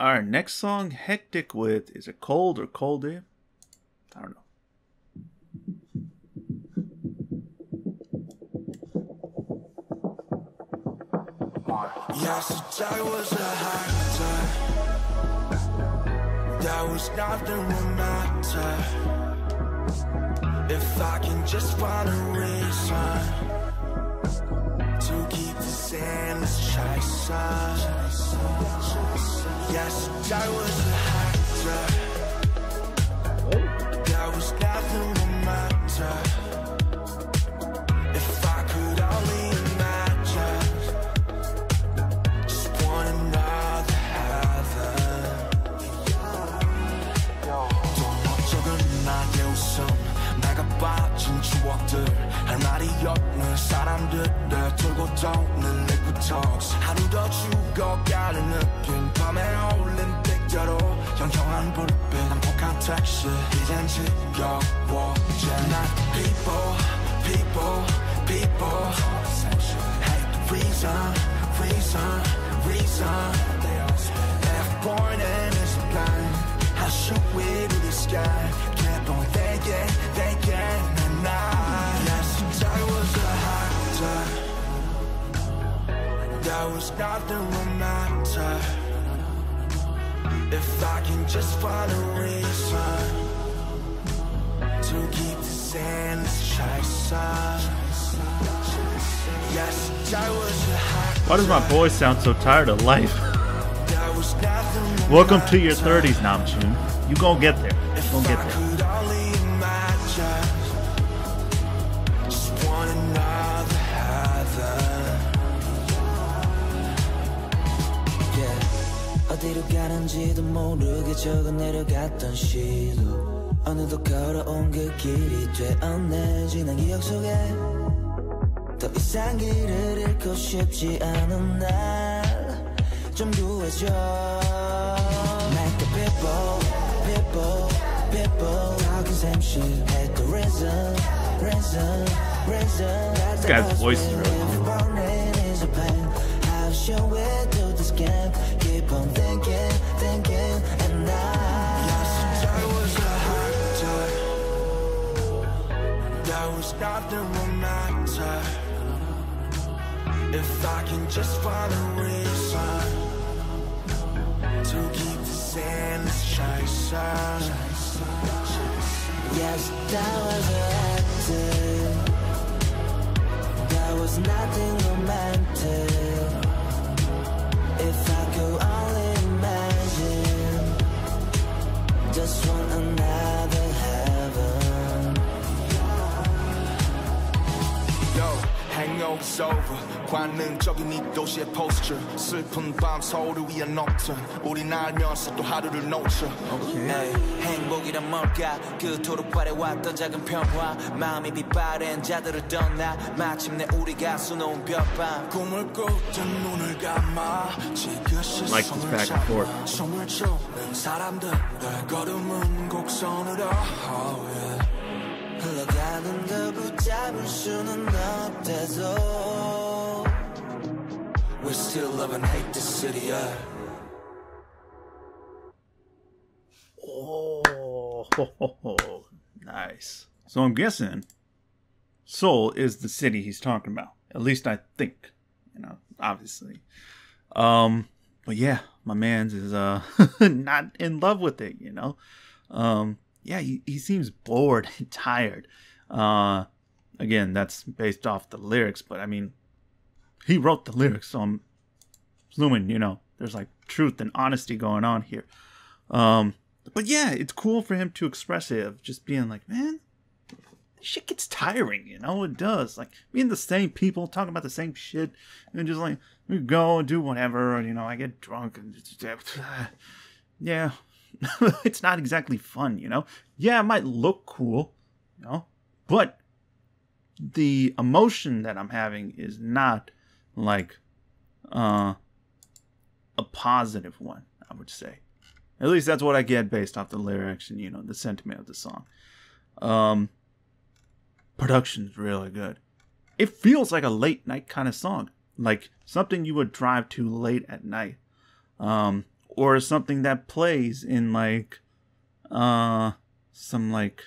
Our next song, Hectic with, is it cold or coldy? I don't know. Yesterday was a hot day. There was nothing romantic. If I can just find a reason keep this endless chasing. Yesterday was a day. There was nothing romantic. If 할 말이 없는 사람들을 돌고 도는 liquid talks 하루 더 죽어가는 느낌 밤에 어울린 빛대로 영영한 불빛 난폭한 택시 이젠 지겨워져 난 people people people hate the reason reason reason If pointing is blind How should we do this guy? Kept on thinking, thinking And I Yesterday was a day There was nothing romantic If I can just find a reason To keep this endless chasing Yesterday was a hot Why does my voice sound so tired of life? There was nothing Welcome to your romantic. 30s, Namjoon. You gonna get there. You gonna get there. 어디로 가는지도 모르게 적어 내려갔던 시도 어느덧 걸어온 그 길이 되었네 지난 기억 속에 더 이상 길을 잃고 싶지 않은 날 좀 구해줘 Make the people, people, people talking same shit Hate the reason, reason, reason This guy's voice is really cool. There was nothing romantic. If I can just find a reason to keep this endless chasing. Yes, that was acting. There was nothing romantic. If I could only imagine, just want another hangover's over. 관능적인 이 도시의 posture. 슬픈 밤 서울을 위한 녹턴. 우린 알면서 또 하루를 놓쳐. 에이, 행복이란 뭘까 그토록 바래왔던 작은 평화 마음이 빛바랜 자들을 떠나 마침내 우리가 수놓은 별밤 꿈을 꾸듯 눈을 감아 지그시 Like this back and forth. 숨을 쫓는 사람들의 걸음은 곡선으로 oh, yeah. 흘러가는 걸 붙잡을 수는 없대서 We still love and hate this city yeah. Oh, nice. So I'm guessing Seoul is the city he's talking about. At least I think, you know, obviously. Um, but yeah, my man's is uh not in love with it, you know. Um, yeah, he, he seems bored and tired. Uh, again, that's based off the lyrics, but I mean, he wrote the lyrics, so I'm assuming, you know, there's like truth and honesty going on here. Um, but yeah, it's cool for him to express it of just being like, man, shit gets tiring, you know, it does. Like being the same people talking about the same shit and just like we go and do whatever, and you know, I get drunk and just, yeah, it's not exactly fun, you know. Yeah, it might look cool, you know, but the emotion that I'm having is not like uh a positive one, I would say. At least that's what I get based off the lyrics and you know the sentiment of the song. Um, production's really good. It feels like a late night kind of song, like something you would drive to late at night, um, or something that plays in like uh some like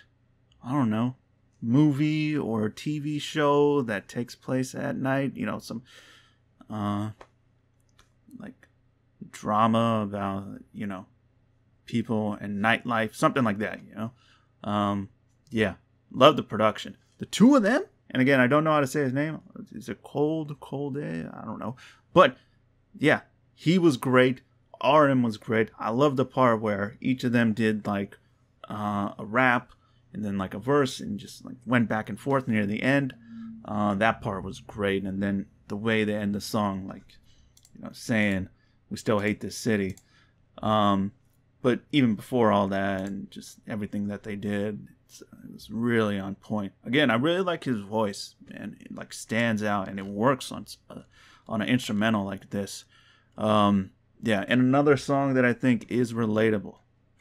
I don't know movie or TV show that takes place at night, you know, some uh like drama about, you know, people and nightlife, something like that, you know. Um yeah, love the production. The two of them, and again, I don't know how to say his name. Is it Cold Cold Day? I don't know. But yeah, he was great. RM was great. I love the part where each of them did like uh, a rap and then like a verse and just like went back and forth near the end. Uh, that part was great. And then the way they end the song, like you know, saying we still hate this city. Um, but even before all that and just everything that they did, it was really on point. Again, I really like his voice, and it like stands out, and it works on uh, on an instrumental like this. Um, yeah, and another song that I think is relatable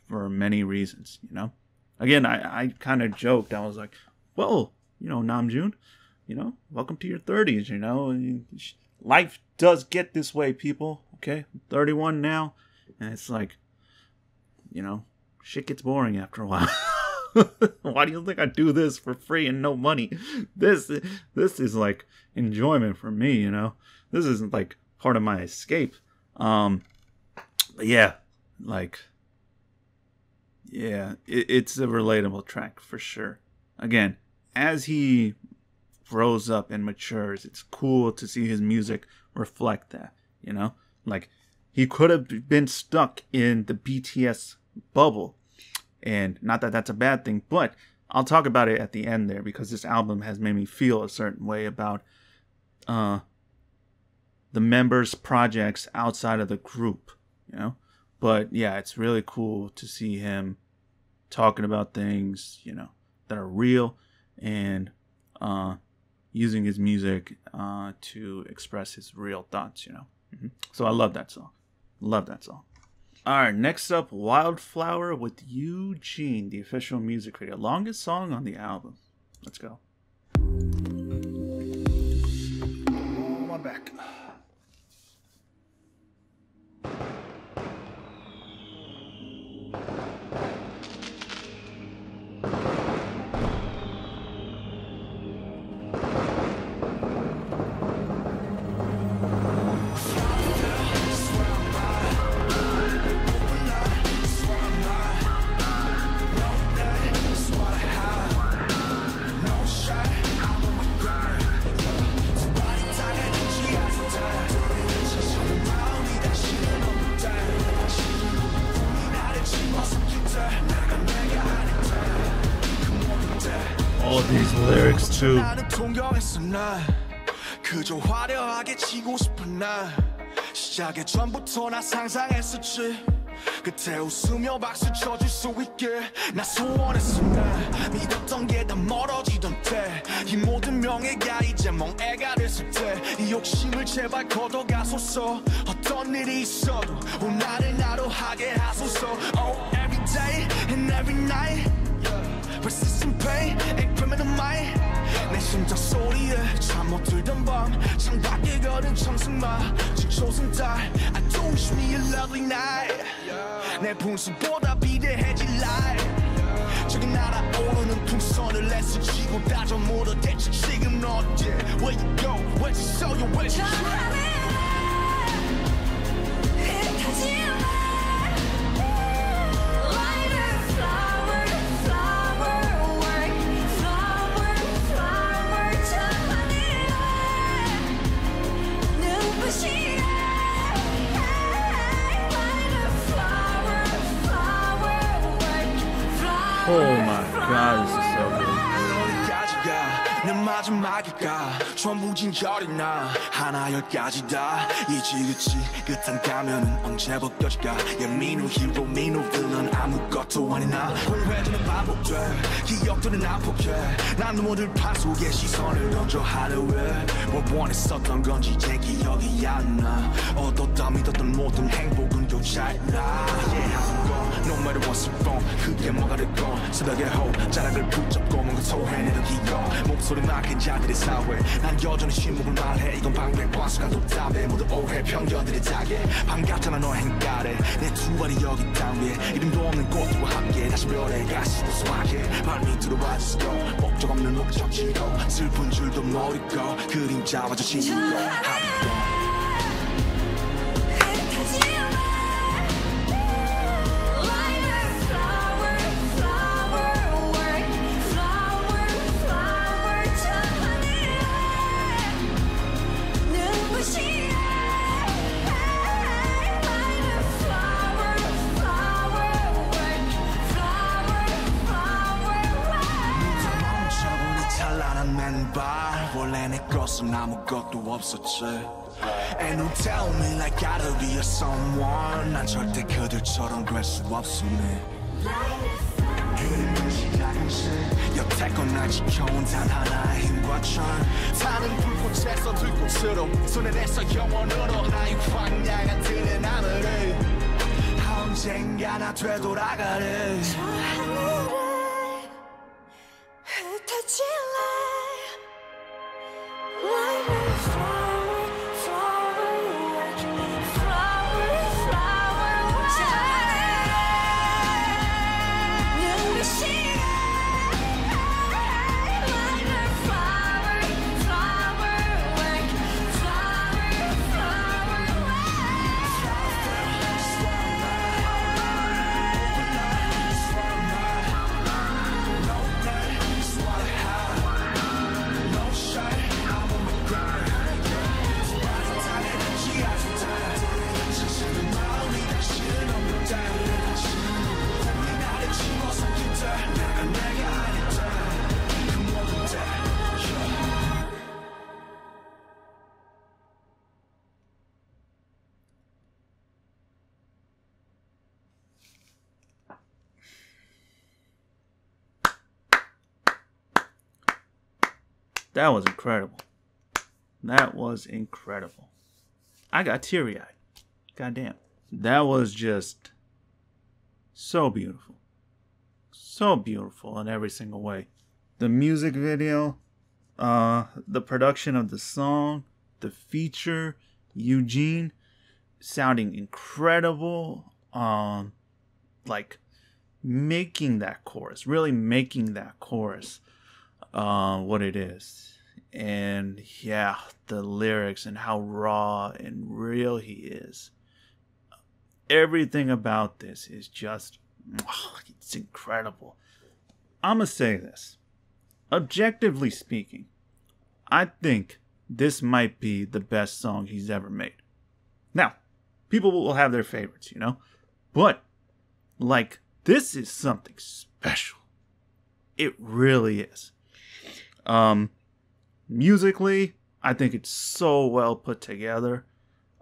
for many reasons. You know, again, I I kind of joked. I was like, well, you know, Namjoon, you know, welcome to your thirties. You know, life does get this way, people. Okay, I'm 31 now, and it's like, you know, shit gets boring after a while. Why do you think I do this for free and no money? This this is like enjoyment for me, you know. This isn't like part of my escape. Um yeah, like yeah, it, it's a relatable track for sure. Again, as he grows up and matures, it's cool to see his music reflect that, you know? Like he could have been stuck in the BTS bubble and not that that's a bad thing, but I'll talk about it at the end there because this album has made me feel a certain way about uh, the members' projects outside of the group, you know. But yeah, it's really cool to see him talking about things, you know, that are real and uh, using his music uh, to express his real thoughts, you know. Mm-hmm. So I love that song. Love that song. All right, next up, Wildflower with youjeen, the official music video. Longest song on the album. Let's go. My back. 그저 화려하게 지고 싶은 날 시작의 전부터 나 상상했었지. 그때 웃으며 박수 쳐줄 수 있게 나 소원했어 나. 믿었던 게 다 멀어지던 때 이 모든 명예가 이제 멍해가 됐을 때 이 욕심을 제발 걷어가소서. 어떤 일이 있어도 오늘을 나로 하게 하소서. Oh every day and every night. Persistent pain and criminal mind 내 심장 소리에 잠 못 들던 밤 창밖에 걸은 청승마 지초승 달 I don't wish me a lovely night 내 분수보다 비대해질 life 저기 날아오르는 풍선을 애쓰지고 다져 물어 대체 지금 어디 Where you go, where'd you show you, where'd you 마지막일까? 전부 진절이 나. 하나 열까지 다. 이지그치? 끝한 가면은 언제 벗겨질까? 예민우 히로 민우 빌런 아무것도 아니나. 회전은 반복돼. 기억들은 난폭해. 난 눈물을 판 속에 시선을 던져 하루에. 뭘 원했었던 건지 제 기억이 안나. 얻었다 믿었던 모든 행복은 교차했나 yeah, No matter what's wrong 그게 뭐가 됐건 새벽의 호 자락을 붙잡고 뭔가 소해내는 기억 목소리 막힌 자들의 사회. 난 여전히 침묵을 말해. 이건 방백 과수가 독답해 모두 오해 편견들의 자게 반갑잖아 너의 행가래. 내 두 발이 여기 땅 위에 이름도 없는 꽃들과 함께 다시 별에 가시고 소확해 발밑으로 와주시고 목적 없는 목적지도 슬픈 줄도 모르고 그림자와 저 친구 멈춰보니 맨발 원래 내 것은 아무것도 없었지. And you tell me like gotta be a someone. 난 절대 그들처럼 될 수 없음네 그림은 시작은 시 여태껏 날 지켜온 단 하나의 힘과 철 타는 불꽃에서 들꽃으로 손에 내서 영원으로 나의 광야가 드는 하늘을. 언젠가 나 되돌아가래 That was incredible. That was incredible. I got teary eyed. Goddamn. That was just so beautiful. So beautiful in every single way. The music video, uh, the production of the song, the feature, youjeen sounding incredible. Um, like making that chorus, really making that chorus uh, what it is. And yeah, the lyrics and how raw and real he is. Everything about this is just, it's incredible. I'm going to say this. Objectively speaking, I think this might be the best song he's ever made. Now, people will have their favorites, you know? But, like, this is something special. It really is. Um, musically, I think it's so well put together.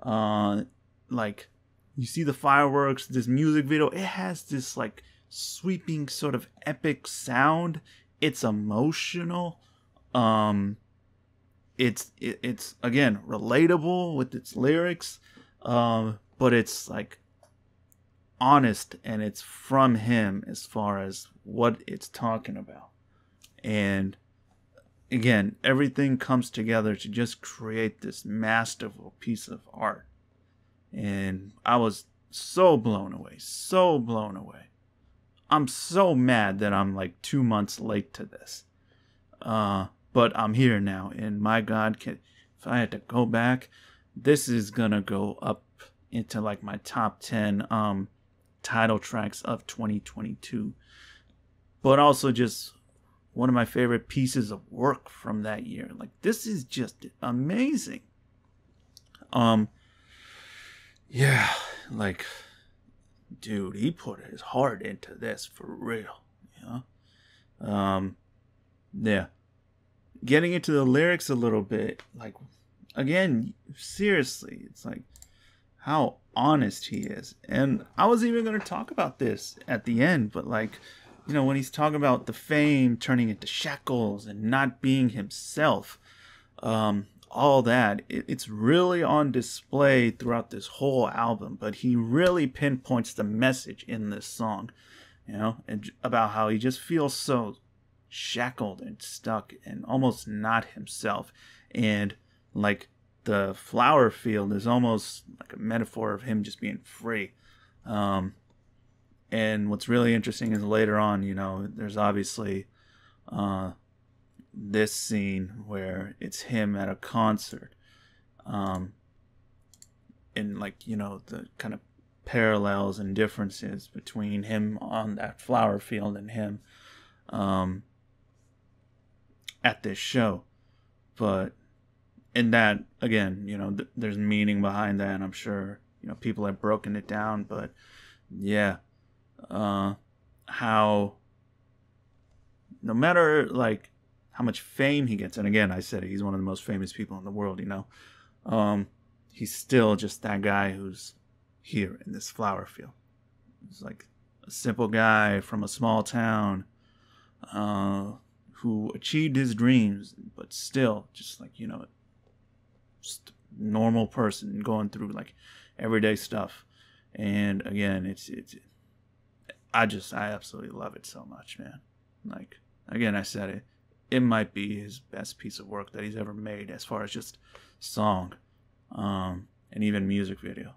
Uh, like you see the fireworks, this music video, it has this like sweeping sort of epic sound. It's emotional. Um, it's it, it's again relatable with its lyrics, um, but it's like honest and it's from him as far as what it's talking about, and again, everything comes together to just create this masterful piece of art. And I was so blown away, so blown away. I'm so mad that I'm like two months late to this. Uh, but I'm here now, and my God, can, if I had to go back, this is gonna go up into like my top 10 um, title tracks of 2022. But also just one of my favorite pieces of work from that year. Like this is just amazing. Um yeah, like dude, he put his heart into this for real, you know? Um yeah. Getting into the lyrics a little bit, like again, seriously, it's like how honest he is. And I was even going to talk about this at the end, but like you know, when he's talking about the fame turning into shackles and not being himself, um, all that. It, it's really on display throughout this whole album, but he really pinpoints the message in this song, you know, and about how he just feels so shackled and stuck and almost not himself. And like the flower field is almost like a metaphor of him just being free. Um, and what's really interesting is later on, you know, there's obviously uh, this scene where it's him at a concert. Um, and like, you know, the kind of parallels and differences between him on that flower field and him um, at this show. But in that, again, you know, th- there's meaning behind that. And I'm sure, you know, people have broken it down. But yeah, uh, how no matter like how much fame he gets, and again, I said it, he's one of the most famous people in the world, you know, um, he's still just that guy who's here in this flower field. He's like a simple guy from a small town uh, who achieved his dreams, but still just like, you know, just normal person going through like everyday stuff. And again, it's, it's, I just, I absolutely love it so much, man. Like, again, I said it, it might be his best piece of work that he's ever made as far as just song um, and even music video,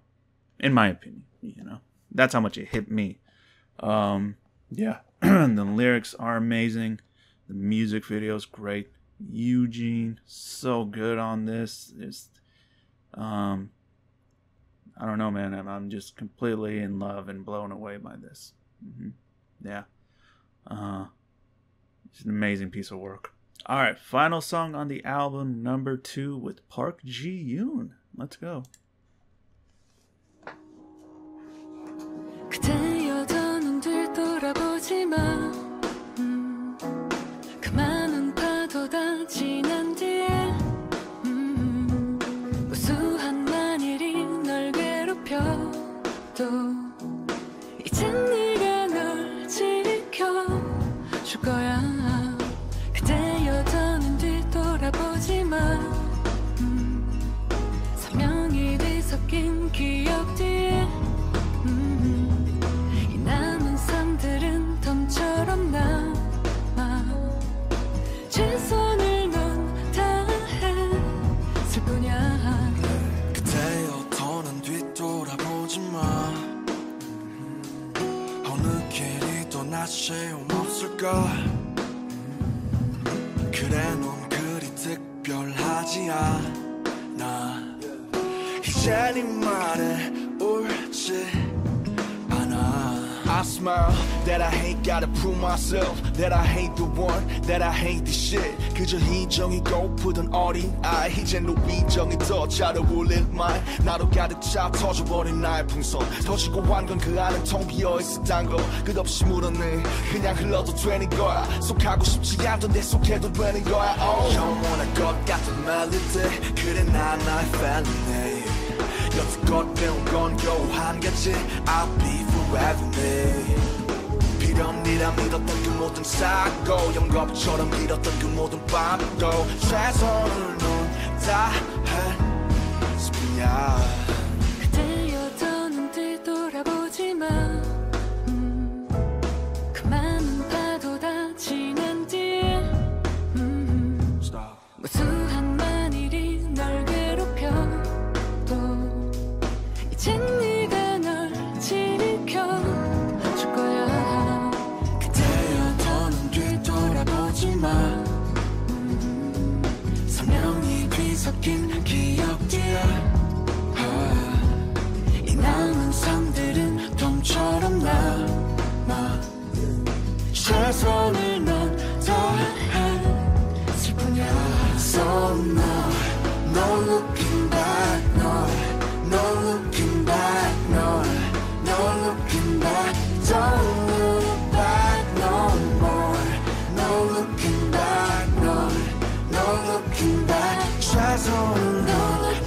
in my opinion, you know. That's how much it hit me. Um, yeah, the lyrics are amazing. The music video is great. youjeen, so good on this. It's, um, I don't know, man. I'm, I'm just completely in love and blown away by this. hmm Yeah. Uh, it's an amazing piece of work. All right, final song on the album, number two, with Park Ji Yoon. Let's go. 그대 여전은 뒤돌아보지 마. Myself That I hate the one that I hate the shit. 그저 희정이 고프던 어린 아이 이젠 노비정이 더잘 어울릴 말 나도 가득 차 터져버린 나의 풍선. 터지고 한건 그 안은 텅 비어있었단 거 끝없이 물었네. 그냥 흘러도 되는 거야. 속하고 싶지 않던데 속해도 되는 거야. Oh. 영원할 것 같은 멜로디 그래 난 나의 felony 여태껏 배운 건 겨우 한 가지 I'll be forever me 필연이라 믿었던 그 모든 사고 영겁처럼 빌었던 그 모든 밤도 최선을 넌다했을 뿐이 최선을 넌 다했을 뿐이야 So no, no looking back, no No looking back, no No looking back, don't look back no more No looking back, no No looking back 최선을 넌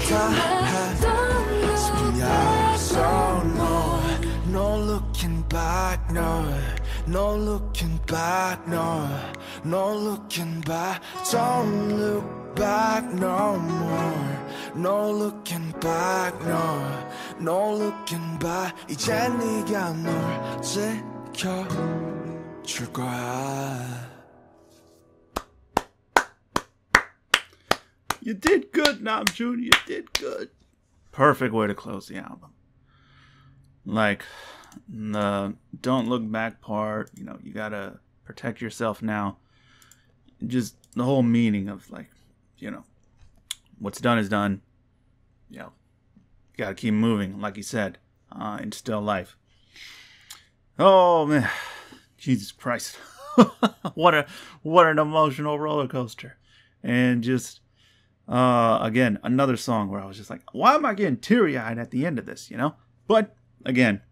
다했을 뿐이야 So no, no look looking back, no, no looking back, no, no looking back. Don't look back no more. No looking back, no, no looking back. 이제 네가 널 지켜줄 거야. You did good, Namjoon. You did good. Perfect way to close the album. Like the don't look back part, you know, you gotta protect yourself now. Just the whole meaning of like, you know, what's done is done. You know, you gotta keep moving, like you said, uh, in still life. Oh man, Jesus Christ! what a what an emotional roller coaster, and just uh, again, another song where I was just like, why am I getting teary eyed at the end of this, you know? But again,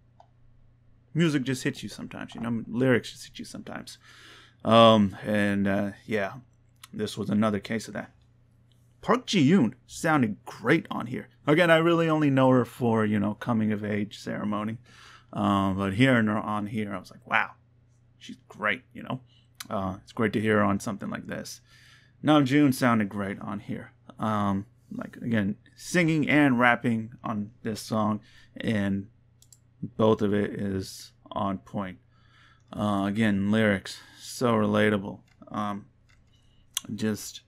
music just hits you sometimes, you know, lyrics just hit you sometimes. Um, and uh, yeah, this was another case of that. Park Ji Yoon sounded great on here. Again, I really only know her for, you know, coming of age ceremony. Um, but hearing her on here, I was like, wow, she's great, you know? Uh, it's great to hear her on something like this. Namjoon sounded great on here um, like again singing and rapping on this song and both of it is on point. Uh, again lyrics so relatable. Um, just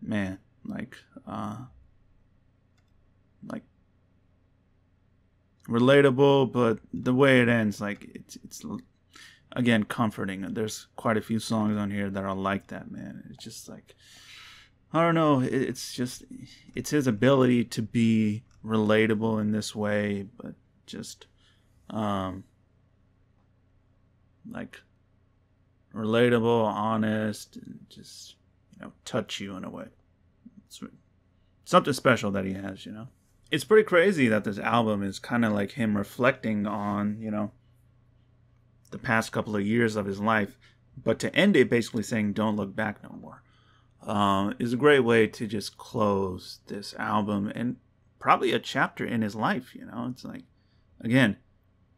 man like uh, like relatable but the way it ends like it's it's again comforting. There's quite a few songs on here that are like that man. It's just like I don't know. It's just it's his ability to be relatable in this way, but just um like relatable, honest, and just you know touch you in a way. It's something special that he has, you know. It's pretty crazy that this album is kind of like him reflecting on, you know, the past couple of years of his life, but to end it basically saying don't look back no more um, is a great way to just close this album and probably a chapter in his life. You know, it's like, again,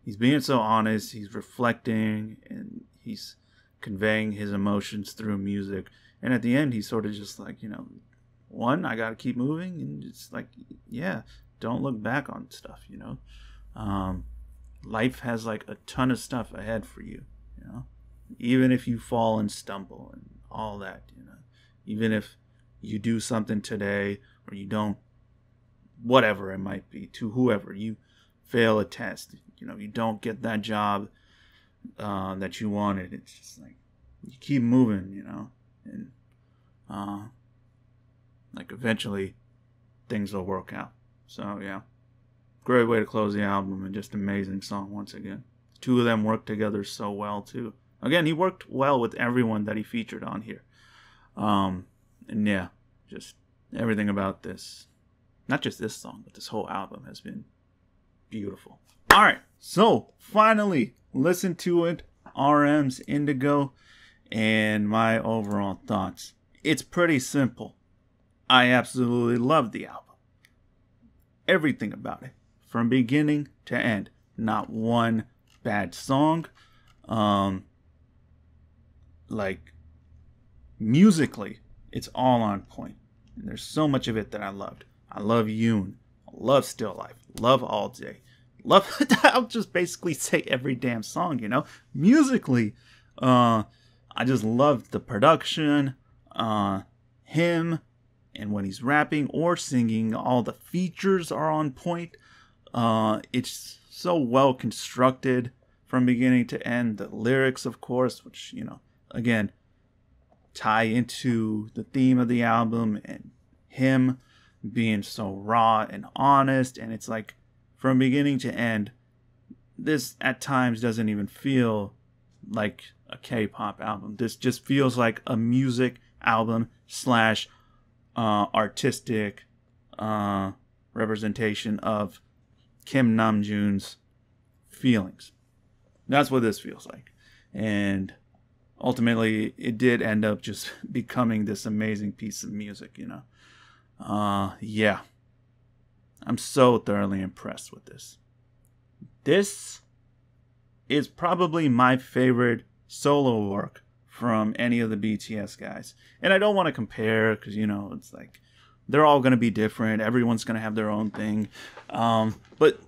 he's being so honest, he's reflecting, and he's conveying his emotions through music. And at the end, he's sort of just like, you know, one, I got to keep moving, and it's like, yeah, don't look back on stuff, you know. Um, life has like a ton of stuff ahead for you, you know, even if you fall and stumble and all that, you know even if you do something today or you don't whatever it might be to whoever you fail a test you know you don't get that job uh, that you wanted. It's just like you keep moving you know and uh, like eventually things will work out. So yeah. Great way to close the album and just amazing song once again. Two of them worked together so well too. Again he worked well with everyone that he featured on here. Um, and yeah, just everything about this, not just this song, but this whole album has been beautiful. All right, so finally, listen to it. RM's Indigo and my overall thoughts. It's pretty simple. I absolutely love the album. Everything about it, from beginning to end. Not one bad song. Um, like musically, it's all on point. And there's so much of it that I loved. I love Yun. I love Still Life. Love All Day. Love I'll just basically say every damn song, you know? Musically, uh I just love the production, uh him and when he's rapping or singing, all the features are on point. Uh it's so well constructed from beginning to end. The lyrics, of course, which, you know, again, tie into the theme of the album and him being so raw and honest and it's like from beginning to end this at times doesn't even feel like a k-pop album this just feels like a music album slash uh, artistic uh, representation of kim namjoon's feelings that's what this feels like and ultimately it did end up just becoming this amazing piece of music, you know. Uh yeah. I'm so thoroughly impressed with this. This is probably my favorite solo work from any of the BTS guys. And I don't want to compare because, you know, it's like they're all going to be different. Everyone's going to have their own thing. Um, but,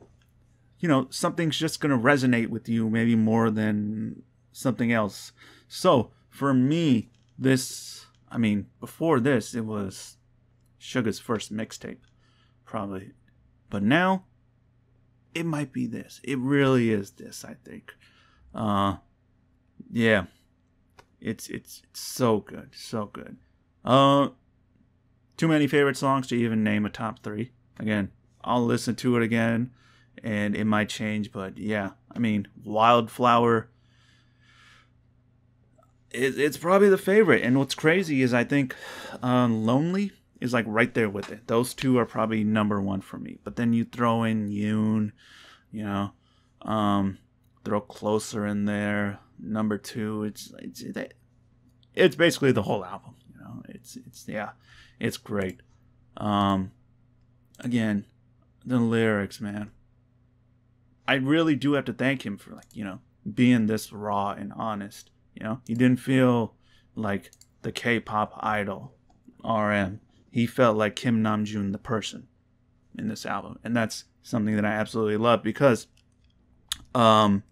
you know, something's just going to resonate with you maybe more than something else. So for me, this, I mean, before this, it was Suga's first mixtape, probably. But now, it might be this. It really is this, I think. Uh, yeah. It's, it's, it's so good. So good. Uh, too many favorite songs to even name a top three. Again, I'll listen to it again and it might change, but yeah, I mean, Wildflower it, it's probably the favorite. And what's crazy is I think uh, Lonely is like right there with it. Those two are probably number one for me. But then you throw in Yun, you know, um, throw Closer in there, number two. It's it's it's basically the whole album. You know, it's it's yeah, it's great. Um, again, the lyrics, man. I really do have to thank him for like you know being this raw and honest you know, he didn't feel like the K-pop idol RM. He felt like Kim Namjoon, the person, in this album, and that's something that I absolutely love because, um,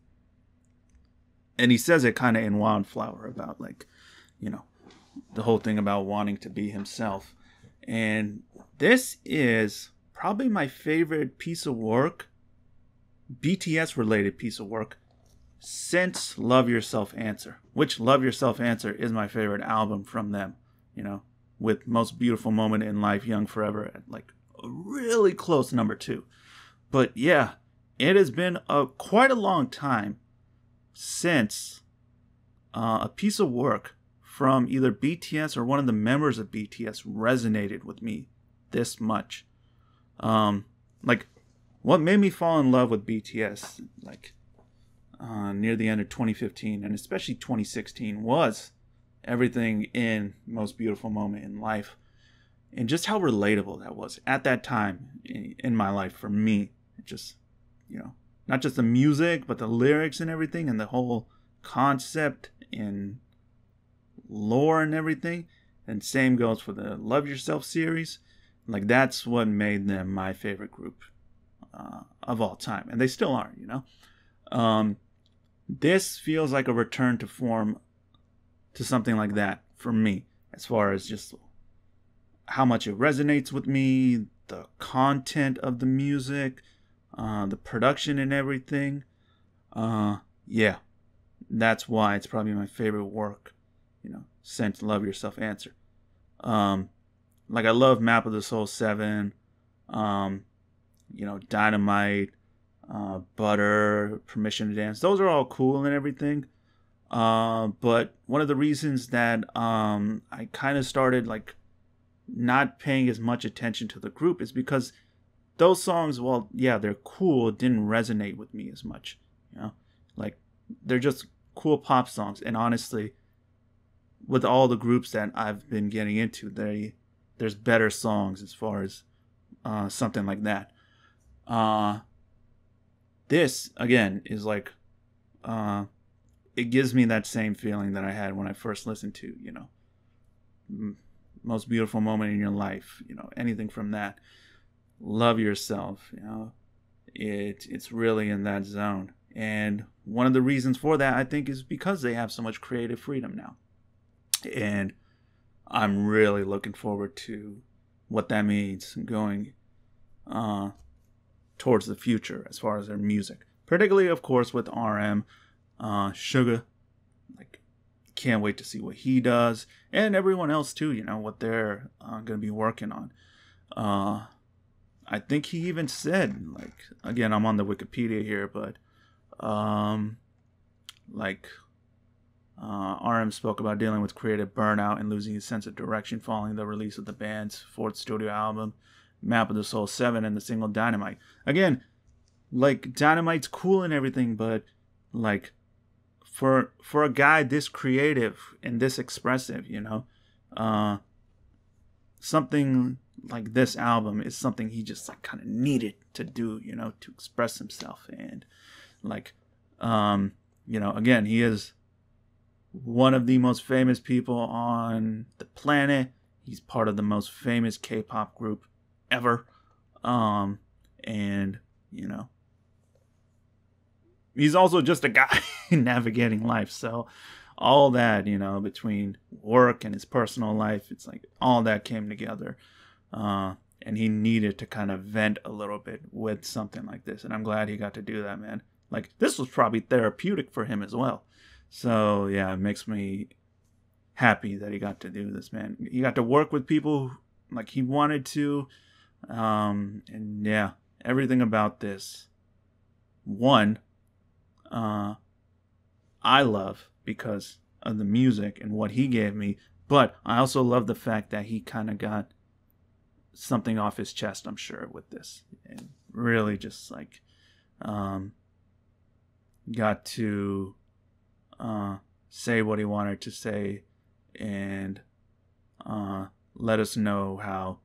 and he says it kind of in Wildflower about like, you know, the whole thing about wanting to be himself, and this is probably my favorite piece of work, BTS related piece of work since Love Yourself Answer, which Love Yourself Answer is my favorite album from them, you know, with Most Beautiful Moment in Life, Young Forever at like a really close number two. But yeah, it has been a quite a long time since uh, a piece of work from either BTS or one of the members of BTS resonated with me this much. Um, like, what made me fall in love with BTS, like, uh, near the end of 2015 and especially 2016 was everything in most beautiful moment in life. And just how relatable that was at that time in, my life for me. Just you know not just the music but the lyrics and everything and the whole concept and lore and everything. And same goes for the love yourself series. Like that's what made them my favorite group uh, of all time. And they still are you know? Um, this feels like a return to form to something like that for me, as far as just how much it resonates with me, the content of the music, uh, the production and everything. Uh, yeah, that's why it's probably my favorite work, you know, since Love Yourself Answer. Um, like I love Map of the Soul 7, um, you know, Dynamite, uh, Butter, Permission to Dance. Those are all cool and everything. Uh, but one of the reasons that um, I kind of started like not paying as much attention to the group is because those songs, well, yeah, they're cool, didn't resonate with me as much. You know, like they're just cool pop songs. And honestly, with all the groups that I've been getting into, they there's better songs as far as uh, something like that. Uh, this again is like uh it gives me that same feeling that I had when I first listened to, you know, most beautiful moment in your life, you know, anything from that. Love yourself, you know. It it's really in that zone. And one of the reasons for that I think is because they have so much creative freedom now. And I'm really looking forward to what that means going uh towards the future as far as their music. Particularly, of course, with RM, uh, Suga. Like, can't wait to see what he does, and everyone else too. You know what they're uh, to be working on. Uh, I think he even said, like, again, I'm on the Wikipedia here, but, um, like, uh, RM spoke about dealing with creative burnout and losing his sense of direction following the release of the band's fourth studio album. Map of the Soul 7 and the single Dynamite. Again, like Dynamite's cool and everything, but like for for a guy this creative and this expressive, you know, uh something like this album is something he just like kind of needed to do, you know, to express himself and like um you know, again, he is one of the most famous people on the planet. He's part of the most famous K-pop group ever. Um, and you know, he's also just a guy navigating life. So all that, you know, between work and his personal life, it's like all that came together. Uh, and he needed to kind of vent a little bit with something like this. And I'm glad he got to do that, man. Like this was probably therapeutic for him as well. So yeah, it makes me happy that he got to do this, man. He got to work with people like he wanted to. Um, and yeah, everything about this. One, uh, I love because of the music and what he gave me, but I also love the fact that he kind of got something off his chest, I'm sure, with this. And really just like um, got to uh, say what he wanted to say and uh, let us know how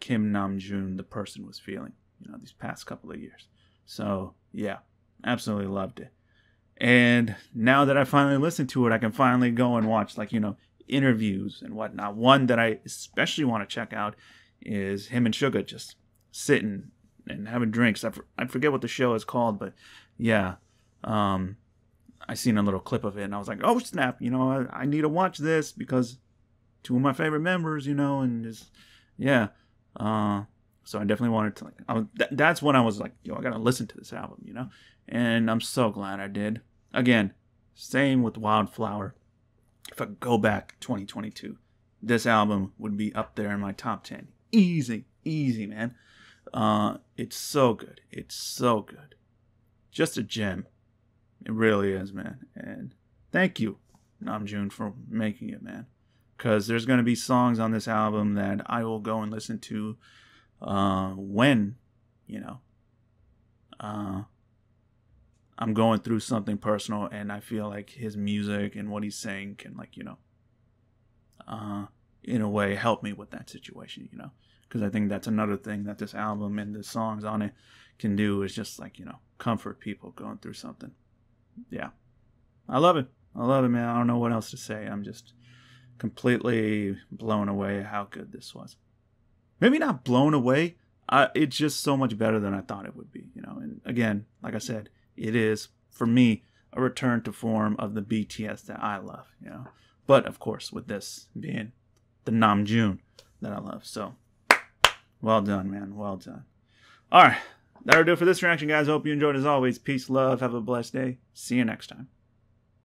Kim Namjoon, the person, was feeling, you know, these past couple of years. So, yeah, absolutely loved it. And now that I finally listened to it, I can finally go and watch, like, you know, interviews and whatnot. One that I especially want to check out is him and Suga just sitting and having drinks. I, I forget what the show is called, but yeah. Um, I seen a little clip of it and I was like, oh snap, you know, I, I need to watch this because two of my favorite members, you know, and just yeah. Uh, so I definitely wanted to like. I th- that's when I was like, yo, I gotta listen to this album, you know, and I'm so glad I did. Again, same with Wildflower. If I go back 2022, this album would be up there in my top 10. Easy, easy, man. Uh, it's so good. It's so good. Just a gem. It really is, man. And thank you, Namjoon, for making it, man. Because there's going to be songs on this album that I will go and listen to uh, when, you know, uh, I'm going through something personal and I feel like his music and what he's saying can, like, you know, uh, in a way help me with that situation, you know? Because I think that's another thing that this album and the songs on it can do is just, like, you know, comfort people going through something yeah, I love it. I love it, man. I don't know what else to say. I'm just completely blown away how good this was. Maybe not blown away. It's just so much better than I thought it would be, you know. And again, like I said, it is for me a return to form of the BTS that I love, you know. But of course, with this being the Namjoon that I love. So, well done, man. Well done. All right. That'll do it for this reaction, guys. Hope you enjoyed as always. Peace, love, have a blessed day. See you next time.